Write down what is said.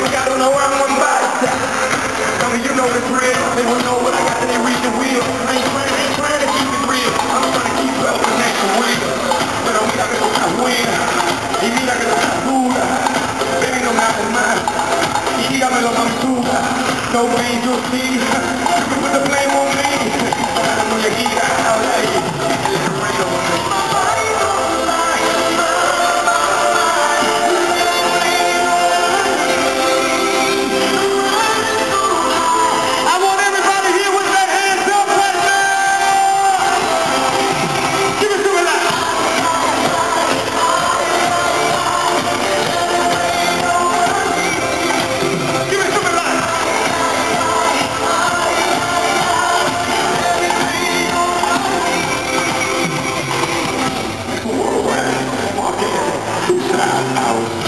might I don't know where I'm going by. Some of you know this real. They will know what I got they read the wheel. I ain't trying, I ain't trying to keep it real. I'm trying to keep up with that career. Pero mira que toca buena. Y mira que toca dura. Baby, no me hagas más. Y dígame lo más dura. No pain, you'll see. You can put the blame on me. I'm not know your hours.